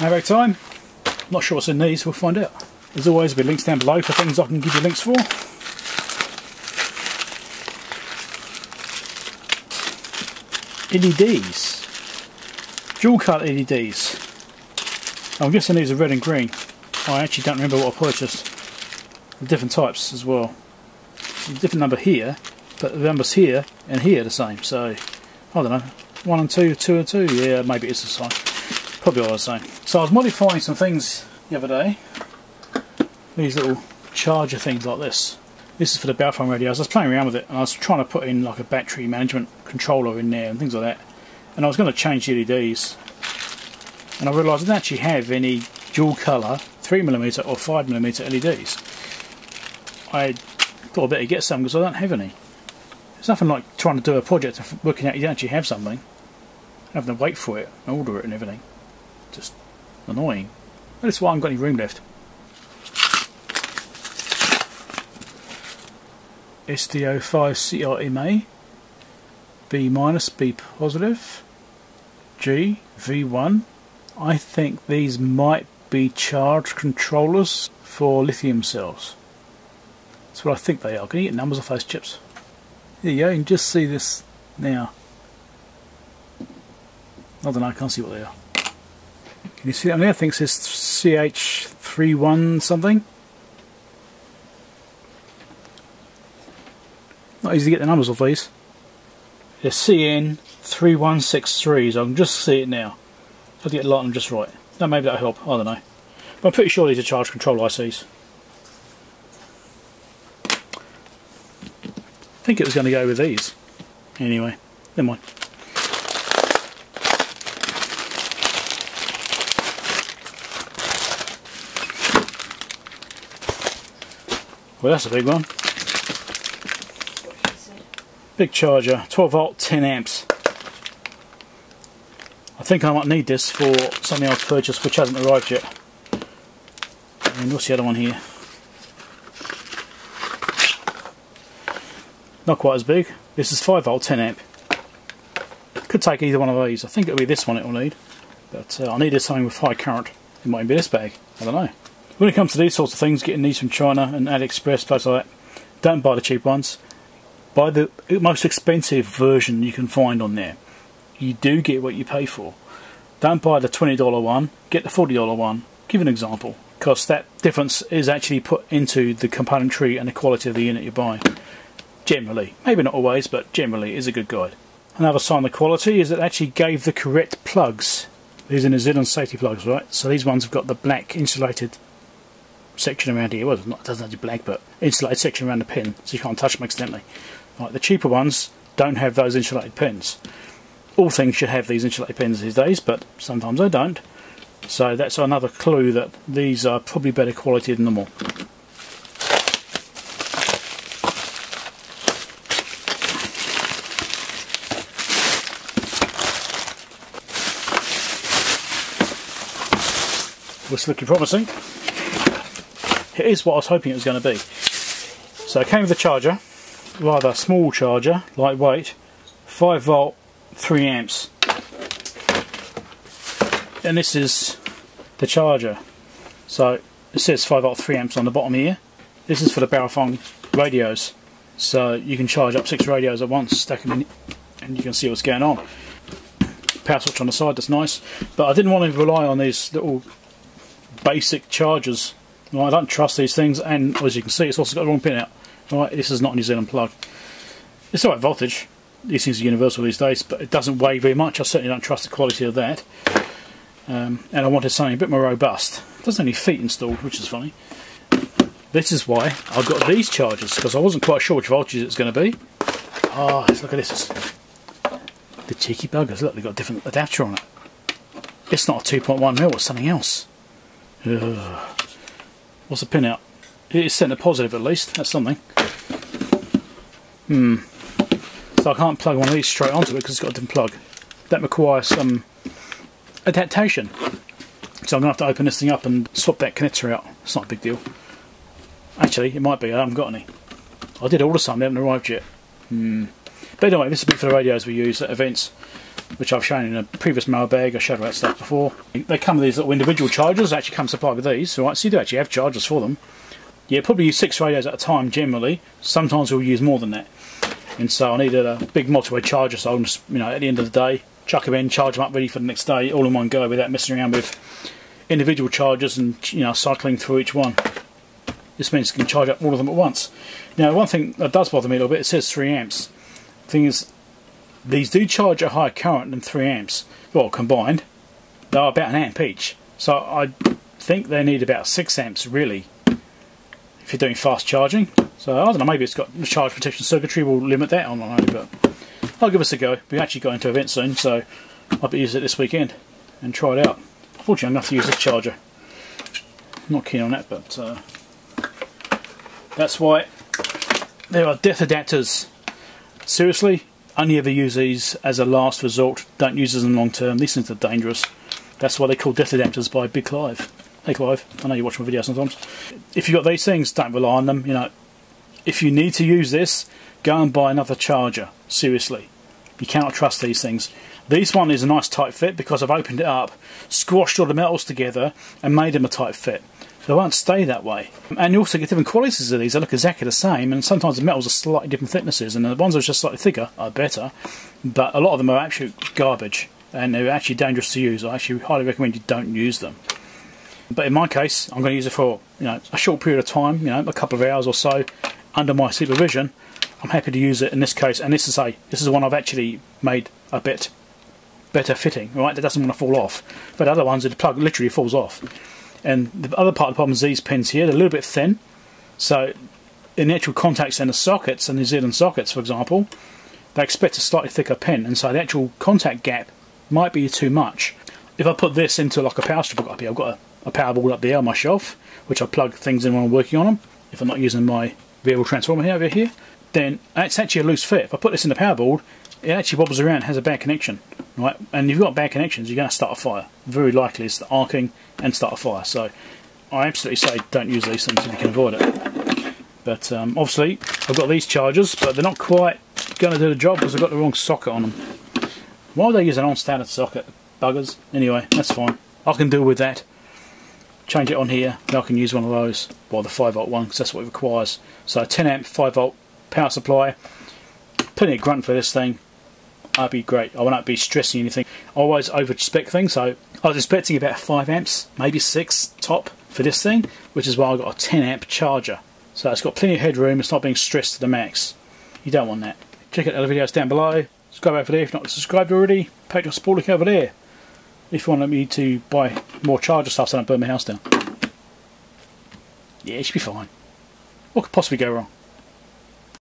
Mailbag time. Not sure what's in these, we'll find out. As always, there'll be links down below for things I can give you links for. LEDs. Dual cut LEDs. I'm guessing these are red and green. I actually don't remember what I purchased. The different types as well. different number here, but the numbers here and here are the same. So, I don't know. One and two, two and two. Yeah, maybe it's the same. Probably all the same. So I was modifying some things the other day. These little charger things like this. This is for the Baofeng radios. I was playing around with it and I was trying to put in like a battery management controller in there and things like that. And I was going to change the LEDs. And I realised I didn't actually have any dual colour 3mm or 5mm LEDs. I thought I'd better get some because I don't have any. It's nothing like trying to do a project and working out you don't actually have something. Having to wait for it and order it and everything. Just annoying. That's why I haven't got any room left. SDO5 CRMA, B minus, B positive, G, V1. I think these might be charge controllers for lithium cells. That's what I think they are. Can you get numbers off those chips? There you go, you can just see this now. I don't know, I can't see what they are. Can you see that there? I think it says CH31 something. Not easy to get the numbers off these. It's CN3163, so I can just see it now. I have to get the light just right. No, maybe that'll help, I don't know. But I'm pretty sure these are charge control ICs. I think it was going to go with these. Anyway, never mind. Well, that's a big one. Big charger, 12 volt, 10 amps. I think I might need this for something I've purchased which hasn't arrived yet. And what's the other one here? Not quite as big. This is 5 volt, 10 amp. Could take either one of these. I think it'll be this one it will need. But uh, I needed something with high current. It might be this bag. I don't know. When it comes to these sorts of things, getting these from China and AliExpress, places like that, don't buy the cheap ones. Buy the most expensive version you can find on there. You do get what you pay for. Don't buy the $20 one, get the $40 one. Give an example, because that difference is actually put into the componentry and the quality of the unit you're buying. Generally. Maybe not always, but generally is a good guide. Another sign of quality is that it actually gave the correct plugs. These are New Zealand safety plugs, right? So these ones have got the black insulated section around here. Well, it doesn't have to be black, but insulated section around the pin, so you can't touch them accidentally. Like the cheaper ones don't have those insulated pins. All things should have these insulated pins these days, but sometimes they don't. So that's another clue that these are probably better quality than normal. Was looking promising. It is what I was hoping it was going to be. So it came with a charger, rather small charger, lightweight, 5 volt, 3 amps. And this is the charger. So it says 5 volt 3 amps on the bottom here. This is for the Baofeng radios. So you can charge up six radios at once, stack them in, and you can see what's going on. Power switch on the side, that's nice. But I didn't want to rely on these little basic chargers. Well, I don't trust these things, and as you can see, it's also got the wrong pin out. Right, this is not a New Zealand plug. It's alright voltage. These things are universal these days, but it doesn't weigh very much. I certainly don't trust the quality of that. Um, and I wanted something a bit more robust. It doesn't have any feet installed, which is funny. This is why I've got these chargers, because I wasn't quite sure which voltage it's going to be. Ah, oh, look at this. The cheeky buggers, look, they've got a different adapter on it. It's not a 2.1 mil, it's something else. Ugh. What's the pin out? It's centre positive at least, that's something. Hmm. So I can't plug one of these straight onto it because it's got a different plug. That requires some adaptation. So I'm going to have to open this thing up and swap that connector out. It's not a big deal. Actually, it might be, I haven't got any. I did order some, they haven't arrived yet. Hmm. But anyway, this is for the radios we use at events. Which I've shown in a previous mailbag. I showed that stuff before. They come with these little individual chargers. They actually come supplied with these, right? So you do actually have chargers for them. Yeah, probably use six radios at a time generally. Sometimes we'll use more than that. And so I needed a big multi-way charger, so I'm just, you know, at the end of the day, chuck them in, charge them up ready for the next day, all in one go without messing around with individual chargers and, you know, cycling through each one. This means you can charge up all of them at once. Now, one thing that does bother me a little bit, it says 3 amps. The thing is, these do charge a higher current than 3 amps. Well, combined, they are about an amp each. So I think they need about 6 amps, really, if you're doing fast charging. So I don't know, maybe it's got the charge protection circuitry will limit that, I don't know, but I'll give us a go. We actually got into event soon, so I'll be using it this weekend and try it out. Fortunately, I'm going to to use this charger. not keen on that, but uh, that's why there are death adapters. Seriously, only ever use these as a last resort. Don't use them long term. These things are dangerous. That's why they call death adapters by Big Clive. Hey Clive, I know you watch my videos sometimes. If you've got these things, don't rely on them. You know, if you need to use this, go and buy another charger. Seriously, you cannot trust these things. This one is a nice tight fit because I've opened it up, squashed all the metals together, and made them a tight fit. They won't stay that way. And you also get different qualities of these. They look exactly the same, and sometimes the metals are slightly different thicknesses, and the ones that are just slightly thicker are better. But a lot of them are absolute garbage, and they're actually dangerous to use. I actually highly recommend you don't use them. But in my case, I'm going to use it for you know a short period of time, you know, a couple of hours or so, under my supervision. I'm happy to use it in this case, and this is a this is one I've actually made a bit better fitting, right? That doesn't want to fall off. But other ones, the plug literally falls off. And the other part of the problem is these pins here, they're a little bit thin. So in the actual contacts and the sockets, and New Zealand sockets, for example, they expect a slightly thicker pin, and so the actual contact gap might be too much. If I put this into like a power strip up here, I've got a a power board up there on my shelf, which I plug things in when I'm working on them, if I'm not using my variable transformer here over here, then it's actually a loose fit. If I put this in the power board, it actually wobbles around, has a bad connection, right? And if you've got bad connections, you're going to start a fire. Very likely it's the arcing and start a fire. So I absolutely say don't use these things if you can avoid it. But um, obviously I've got these chargers, but they're not quite going to do the job because I've got the wrong socket on them. Why would they use an on-standard socket? Buggers. Anyway, that's fine. I can deal with that change it on here and I can use one of those well the 5 volt one because that's what it requires so 10 amp 5 volt power supply plenty of grunt for this thing that'd be great. I won't be stressing anything. I always over spec things so I was expecting about 5 amps maybe 6 top for this thing which is why I got a 10 amp charger. So it's got plenty of headroom it's not being stressed to the max. You don't want that. Check out the other videos down below. Subscribe over there if not subscribed already. Patreon support link over there. If you want me to buy more charger stuff so I don't burn my house down. Yeah, it should be fine. What could possibly go wrong?